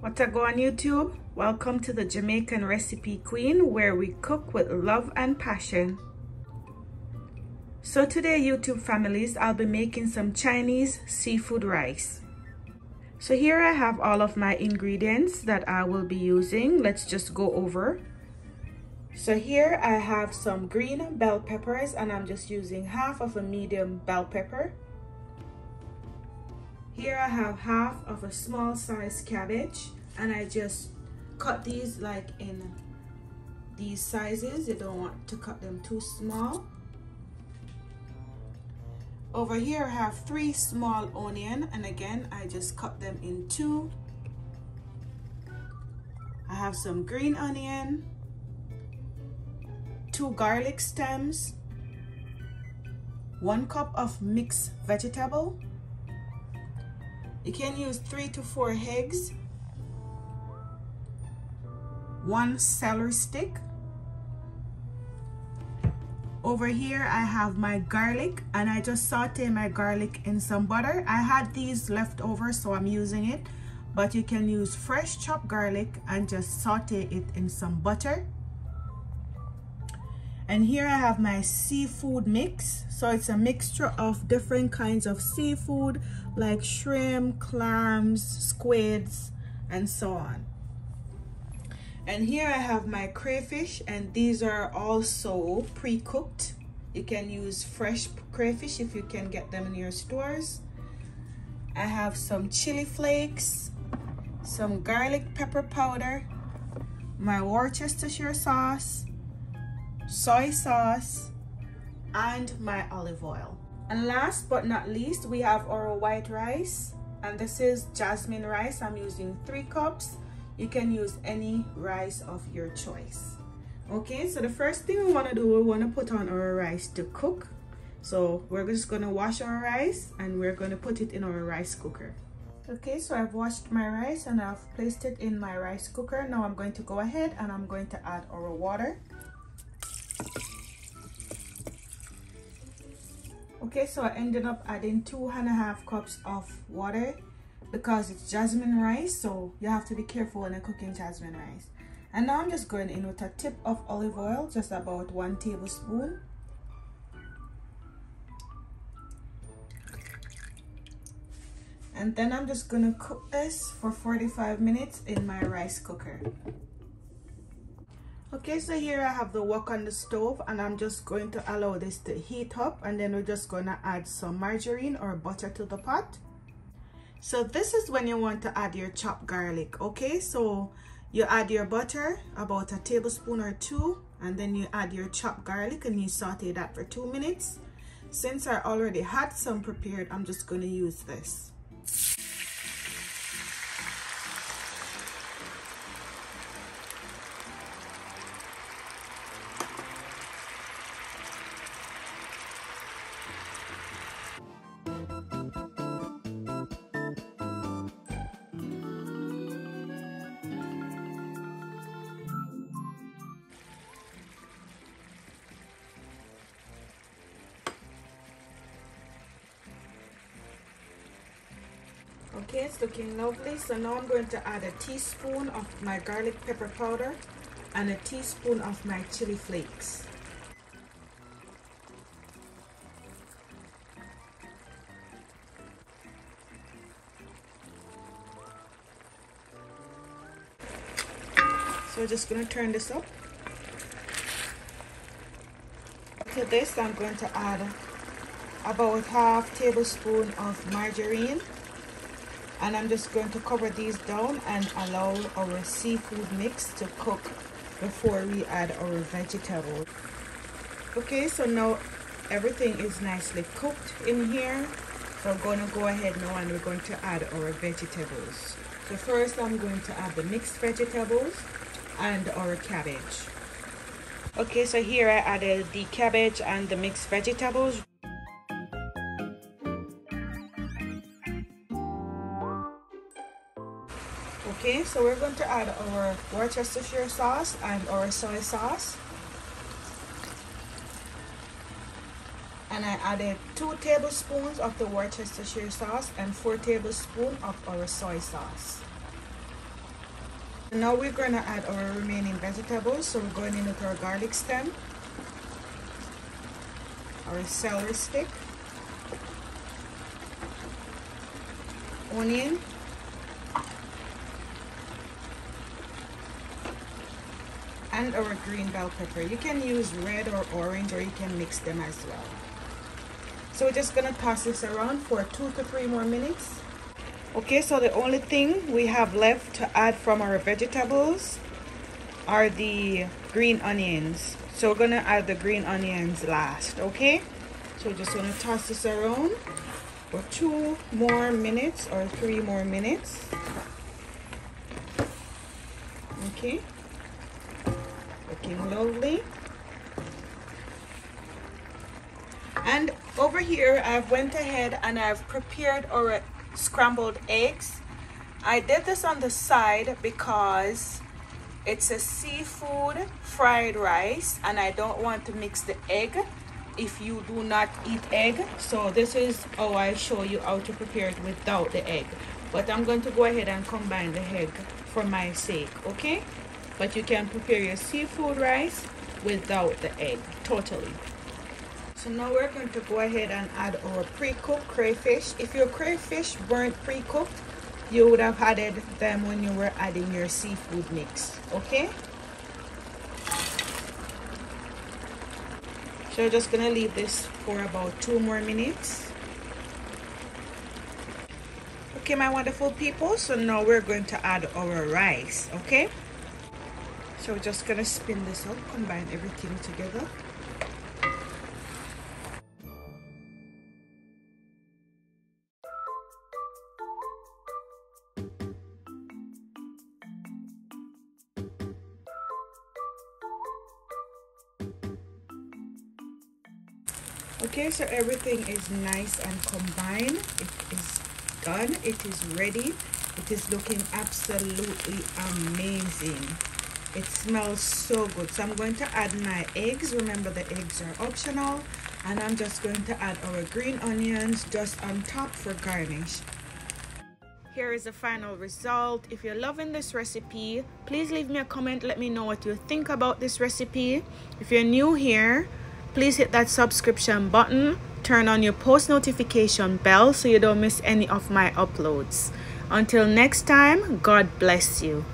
What a go on YouTube? Welcome to the Jamaican Recipe Queen where we cook with love and passion. So today YouTube families, I'll be making some Chinese seafood rice. So here I have all of my ingredients that I will be using. Let's just go over. So here I have some green bell peppers and I'm just using half of a medium bell pepper. Here I have half of a small size cabbage and I just cut these like in these sizes. You don't want to cut them too small. Over here I have three small onion and again I just cut them in two. I have some green onion, two garlic stems, one cup of mixed vegetable, you can use three to four eggs, one celery stick. Over here, I have my garlic and I just saute my garlic in some butter. I had these left over, so I'm using it, but you can use fresh chopped garlic and just saute it in some butter. And here I have my seafood mix. So it's a mixture of different kinds of seafood like shrimp, clams, squids, and so on. And here I have my crayfish and these are also pre-cooked. You can use fresh crayfish if you can get them in your stores. I have some chili flakes, some garlic pepper powder, my Worcestershire sauce, soy sauce, and my olive oil. And last but not least, we have our white rice. And this is jasmine rice. I'm using three cups. You can use any rice of your choice. Okay, so the first thing we want to do, we want to put on our rice to cook. So we're just going to wash our rice and we're going to put it in our rice cooker. Okay, so I've washed my rice and I've placed it in my rice cooker. Now I'm going to go ahead and I'm going to add our water. Okay so I ended up adding two and a half cups of water because it's jasmine rice so you have to be careful when you're cooking jasmine rice. And now I'm just going in with a tip of olive oil just about one tablespoon. And then I'm just gonna cook this for 45 minutes in my rice cooker okay so here i have the wok on the stove and i'm just going to allow this to heat up and then we're just going to add some margarine or butter to the pot. So this is when you want to add your chopped garlic okay? So you add your butter about a tablespoon or two and then you add your chopped garlic and you saute that for two minutes. Since i already had some prepared i'm just going to use this okay it's looking lovely. So now i'm going to add a teaspoon of my garlic pepper powder and a teaspoon of my chili flakes. So we're just going to turn this up. To this i'm going to add about half tablespoon of margarine and I'm just going to cover these down and allow our seafood mix to cook before we add our vegetables okay so now everything is nicely cooked in here. So I'm going to go ahead now and we're going to add our vegetables. So first I'm going to add the mixed vegetables and our cabbage. Okay so here I added the cabbage and the mixed vegetables okay so we're going to add our Worcestershire sauce and our soy sauce and I added 2 tablespoons of the Worcestershire sauce and 4 tablespoons of our soy sauce. Now we're going to add our remaining vegetables. So we're going in with our garlic stem, our celery stick, onion, and our green bell pepper. You can use red or orange or you can mix them as well. So we're just gonna toss this around for two to three more minutes. Okay, so the only thing we have left to add from our vegetables are the green onions. So we're gonna add the green onions last, okay? So we're just gonna toss this around for two more minutes or three more minutes. Okay, looking lovely. and over here I've went ahead and I've prepared our scrambled eggs. I did this on the side because it's a seafood fried rice and I don't want to mix the egg if you do not eat egg. So this is how I show you how to prepare it without the egg. But I'm going to go ahead and combine the egg for my sake okay but you can prepare your seafood rice without the egg totally so now we're going to go ahead and add our pre-cooked crayfish. If your crayfish weren't pre-cooked, you would have added them when you were adding your seafood mix, okay? So we're just gonna leave this for about two more minutes. Okay, my wonderful people, so now we're going to add our rice, okay? So we're just gonna spin this up, combine everything together. okay so everything is nice and combined. It is done. It is ready. It is looking absolutely amazing it smells so good. So i'm going to add my eggs. Remember the eggs are optional. And i'm just going to add our green onions just on top for garnish. Here is the final result. If you're loving this recipe please leave me a comment. Let me know what you think about this recipe. If you're new here please hit that subscription button. Turn on your post notification bell so you don't miss any of my uploads. Until next time god bless you